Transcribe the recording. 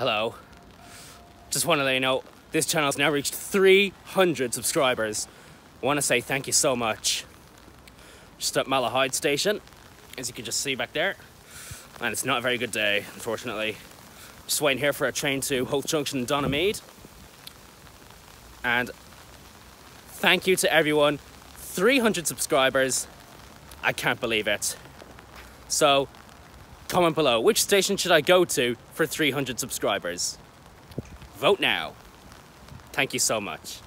Hello. Just want to let you know, this channel's now reached 300 subscribers. I want to say thank you so much. Just at Malahide Station, as you can just see back there. And it's not a very good day, unfortunately. Just waiting here for a train to Howth Junction in Donaghmede. And thank you to everyone. 300 subscribers. I can't believe it. So, comment below, which station should I go to for 300 subscribers? Vote now. Thank you so much.